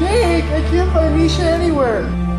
big. I can't find Misha anywhere.